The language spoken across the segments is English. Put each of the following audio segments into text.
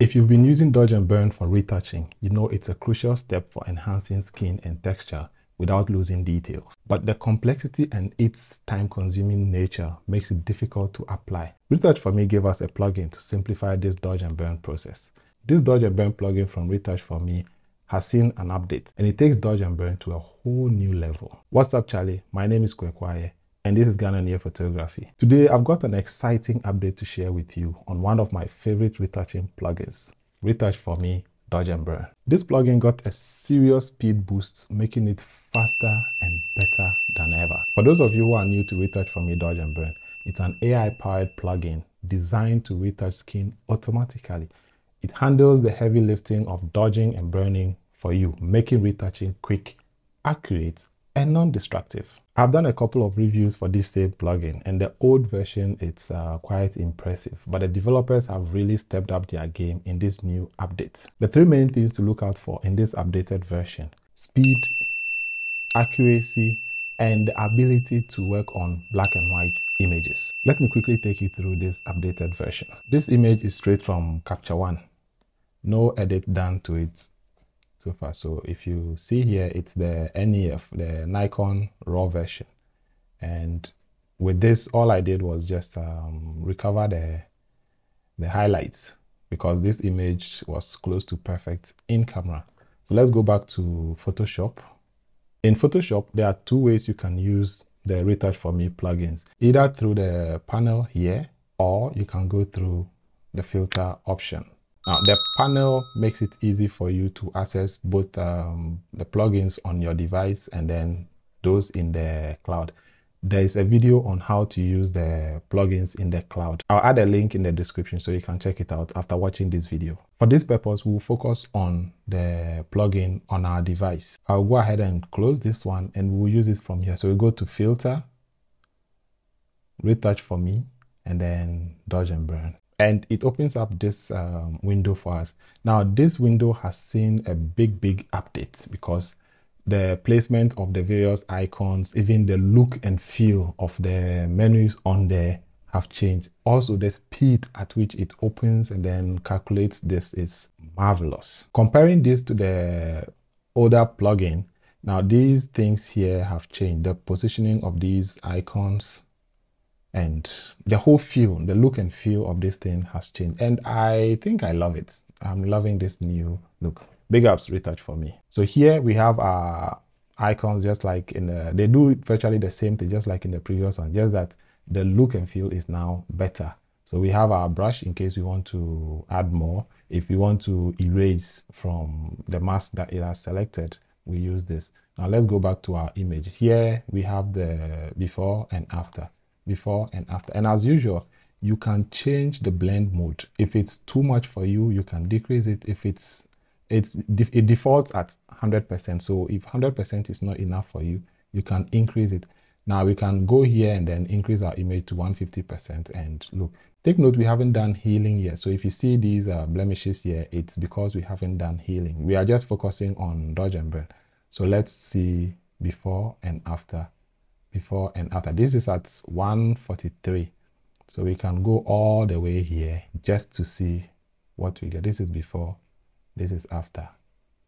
If you've been using Dodge and Burn for retouching, you know it's a crucial step for enhancing skin and texture without losing details. But the complexity and its time-consuming nature makes it difficult to apply. Retouch4Me gave us a plugin to simplify this Dodge and Burn process. This Dodge and Burn plugin from Retouch4Me has seen an update and it takes Dodge and Burn to a whole new level. What's up Charlie? My name is Kweku Ayer and this is Ghananie Photography. Today I've got an exciting update to share with you on one of my favorite retouching plugins, Retouch4Me Dodge and Burn. This plugin got a serious speed boost, making it faster and better than ever. For those of you who are new to Retouch4Me Dodge and Burn, it's an AI-powered plugin designed to retouch skin automatically. It handles the heavy lifting of dodging and burning for you, making retouching quick, accurate, and non-destructive. I've done a couple of reviews for this same plugin and the old version it's uh, quite impressive but the developers have really stepped up their game in this new update. The three main things to look out for in this updated version speed, accuracy and the ability to work on black and white images. Let me quickly take you through this updated version. This image is straight from Capture One. No edit done to it so far. So if you see here, it's the NEF, the Nikon RAW version. And with this, all I did was just um, recover the, the highlights because this image was close to perfect in camera. So let's go back to Photoshop. In Photoshop, there are two ways you can use the Retouch4Me plugins, either through the panel here, or you can go through the filter option. Now, the panel makes it easy for you to access both um, the plugins on your device and then those in the cloud. There is a video on how to use the plugins in the cloud. I'll add a link in the description so you can check it out after watching this video. For this purpose, we'll focus on the plugin on our device. I'll go ahead and close this one and we'll use it from here. So we go to filter, Retouch4Me, and then dodge and burn and it opens up this um, window for us. Now this window has seen a big, big update because the placement of the various icons, even the look and feel of the menus on there have changed. Also, the speed at which it opens and then calculates this is marvelous. Comparing this to the older plugin, now these things here have changed. The positioning of these icons, and the whole feel, the look and feel of this thing has changed. And I think I love it. I'm loving this new look. Big ups Retouch4Me. So here we have our icons just like in the, they do virtually the same thing just like in the previous one, just that the look and feel is now better. So we have our brush in case we want to add more. If we want to erase from the mask that it has selected, we use this. Now let's go back to our image. Here we have the before and after before and after. And as usual, you can change the blend mode. If it's too much for you, you can decrease it. If it's it's it defaults at 100%. So if 100% is not enough for you, you can increase it. Now we can go here and then increase our image to 150% and look. Take note, we haven't done healing yet. So if you see these uh, blemishes here, it's because we haven't done healing. We are just focusing on dodge and burn. So let's see before and after before and after. This is at 143. So we can go all the way here just to see what we get. This is before, this is after,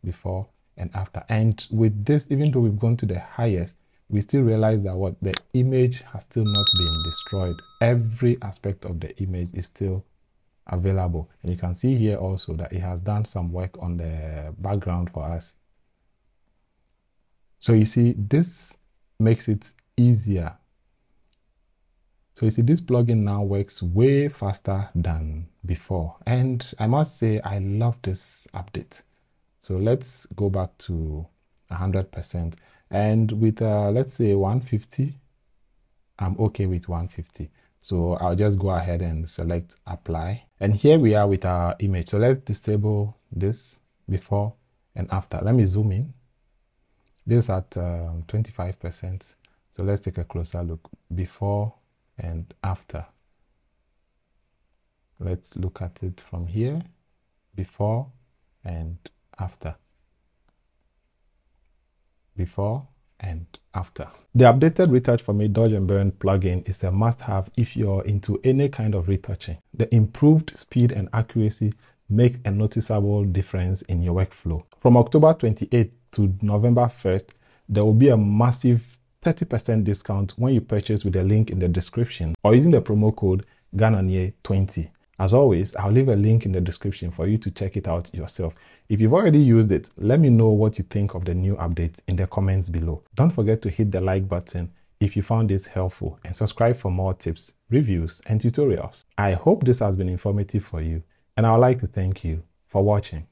before and after. And with this, even though we've gone to the highest, we still realize that what the image has still not been destroyed. Every aspect of the image is still available. And you can see here also that it has done some work on the background for us. So you see, this makes it easier. So you see this plugin now works way faster than before. And I must say, I love this update. So let's go back to 100%. And with, uh, let's say 150, I'm okay with 150. So I'll just go ahead and select apply. And here we are with our image. So let's disable this before and after. Let me zoom in. This at 25%. So let's take a closer look before and after. Let's look at it from here, before and after. Before and after. The updated Retouch4Me Dodge and Burn plugin is a must-have if you're into any kind of retouching. The improved speed and accuracy make a noticeable difference in your workflow. From October 28th to November 1st, there will be a massive 30% discount when you purchase with the link in the description or using the promo code GHANANIE20. As always, I'll leave a link in the description for you to check it out yourself. If you've already used it, let me know what you think of the new update in the comments below. Don't forget to hit the like button if you found this helpful and subscribe for more tips, reviews, and tutorials. I hope this has been informative for you and I would like to thank you for watching.